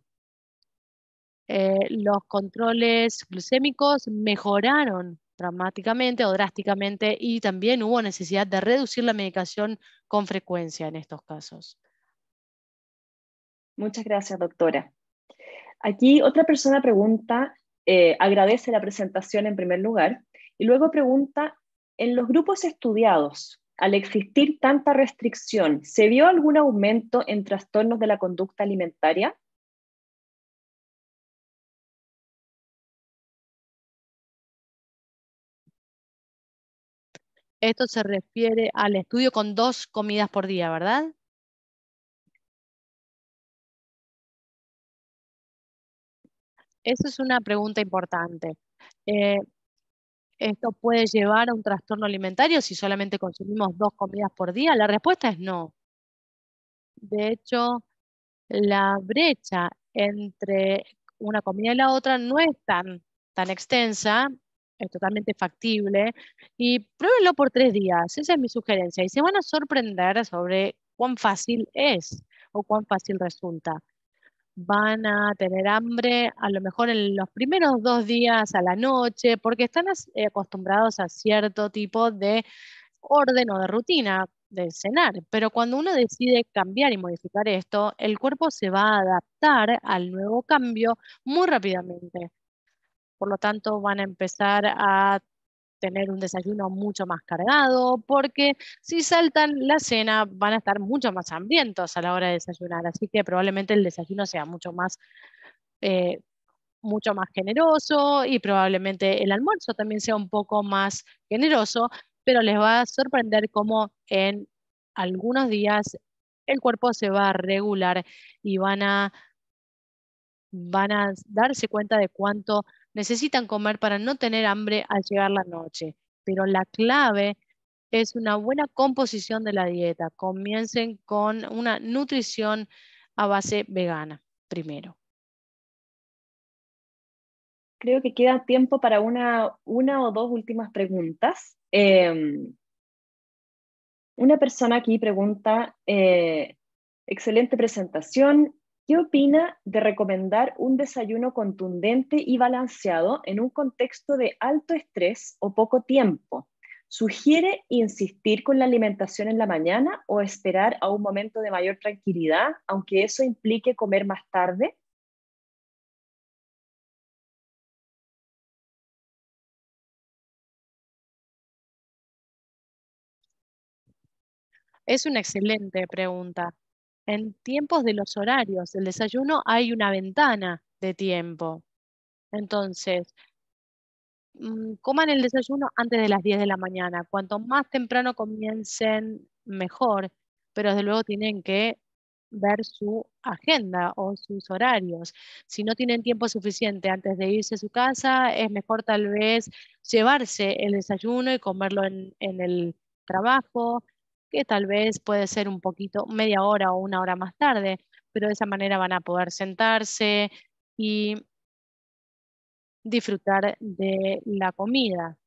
Eh, los controles glucémicos mejoraron dramáticamente o drásticamente y también hubo necesidad de reducir la medicación con frecuencia en estos casos. Muchas gracias, doctora. Aquí otra persona pregunta, eh, agradece la presentación en primer lugar, y luego pregunta, en los grupos estudiados, al existir tanta restricción, ¿se vio algún aumento en trastornos de la conducta alimentaria? Esto se refiere al estudio con dos comidas por día, ¿verdad? Esa es una pregunta importante. Eh, ¿Esto puede llevar a un trastorno alimentario si solamente consumimos dos comidas por día? La respuesta es no. De hecho, la brecha entre una comida y la otra no es tan, tan extensa es totalmente factible. Y pruébenlo por tres días, esa es mi sugerencia. Y se van a sorprender sobre cuán fácil es o cuán fácil resulta. Van a tener hambre a lo mejor en los primeros dos días a la noche, porque están eh, acostumbrados a cierto tipo de orden o de rutina de cenar. Pero cuando uno decide cambiar y modificar esto, el cuerpo se va a adaptar al nuevo cambio muy rápidamente. Por lo tanto, van a empezar a tener un desayuno mucho más cargado, porque si saltan la cena van a estar mucho más hambrientos a la hora de desayunar, así que probablemente el desayuno sea mucho más, eh, mucho más generoso y probablemente el almuerzo también sea un poco más generoso, pero les va a sorprender cómo en algunos días el cuerpo se va a regular y van a, van a darse cuenta de cuánto necesitan comer para no tener hambre al llegar la noche. Pero la clave es una buena composición de la dieta. Comiencen con una nutrición a base vegana primero. Creo que queda tiempo para una, una o dos últimas preguntas. Em, una persona aquí pregunta, eh, excelente presentación, ¿Qué opina de recomendar un desayuno contundente y balanceado en un contexto de alto estrés o poco tiempo? ¿Sugiere insistir con la alimentación en la mañana o esperar a un momento de mayor tranquilidad, aunque eso implique comer más tarde? Es una excelente pregunta en tiempos de los horarios del desayuno hay una ventana de tiempo. Entonces, mm, coman el desayuno antes de las 10 de la mañana. Cuanto más temprano comiencen, mejor, pero desde luego tienen que ver su agenda o sus horarios. Si no tienen tiempo suficiente antes de irse a su casa, es mejor tal vez llevarse el desayuno y comerlo en, en el trabajo, que tal vez puede ser un poquito, media hora o una hora más tarde, pero de esa manera van a poder sentarse y disfrutar de la comida.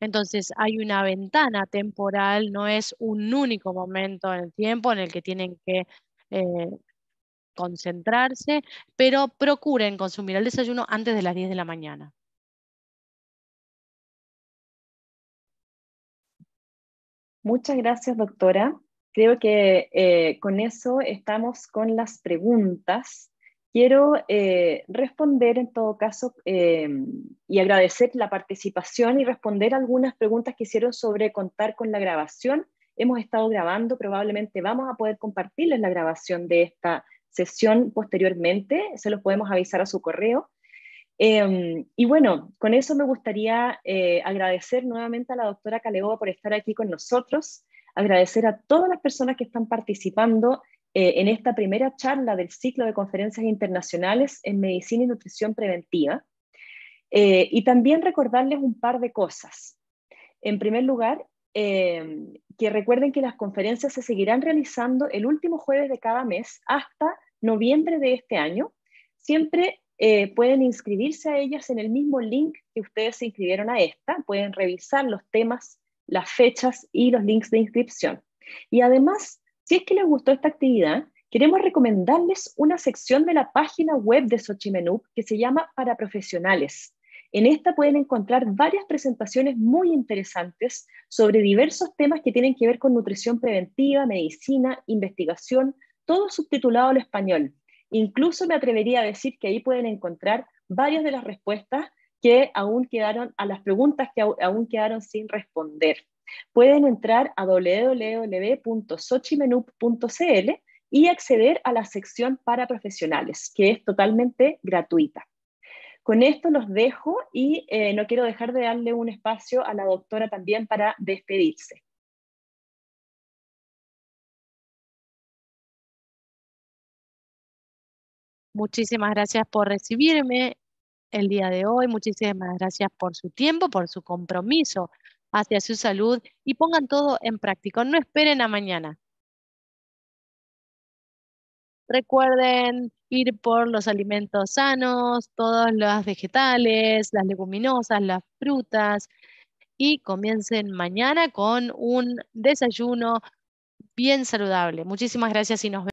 Entonces hay una ventana temporal, no es un único momento en el tiempo en el que tienen que eh, concentrarse, pero procuren consumir el desayuno antes de las 10 de la mañana. Muchas gracias, doctora. Creo que eh, con eso estamos con las preguntas. Quiero eh, responder en todo caso eh, y agradecer la participación y responder algunas preguntas que hicieron sobre contar con la grabación. Hemos estado grabando, probablemente vamos a poder compartirles la grabación de esta sesión posteriormente, se los podemos avisar a su correo. Em, y bueno, con eso me gustaría eh, agradecer nuevamente a la doctora Caleoa por estar aquí con nosotros, agradecer a todas las personas que están participando eh, en esta primera charla del ciclo de conferencias internacionales en medicina y nutrición preventiva. Eh, y también recordarles un par de cosas. En primer lugar, em, que recuerden que las conferencias se seguirán realizando el último jueves de cada mes hasta noviembre de este año, siempre eh, pueden inscribirse a ellas en el mismo link que ustedes se inscribieron a esta. Pueden revisar los temas, las fechas y los links de inscripción. Y además, si es que les gustó esta actividad, queremos recomendarles una sección de la página web de Xochimenup que se llama Para Profesionales. En esta pueden encontrar varias presentaciones muy interesantes sobre diversos temas que tienen que ver con nutrición preventiva, medicina, investigación, todo subtitulado al español. Incluso me atrevería a decir que ahí pueden encontrar varias de las respuestas que aún quedaron, a las preguntas que aún quedaron sin responder. Pueden entrar a www.sochimenup.cl y acceder a la sección para profesionales, que es totalmente gratuita. Con esto los dejo y eh, no quiero dejar de darle un espacio a la doctora también para despedirse. Muchísimas gracias por recibirme el día de hoy. Muchísimas gracias por su tiempo, por su compromiso hacia su salud y pongan todo en práctica. No esperen a mañana. Recuerden ir por los alimentos sanos, todas las vegetales, las leguminosas, las frutas y comiencen mañana con un desayuno bien saludable. Muchísimas gracias y nos vemos.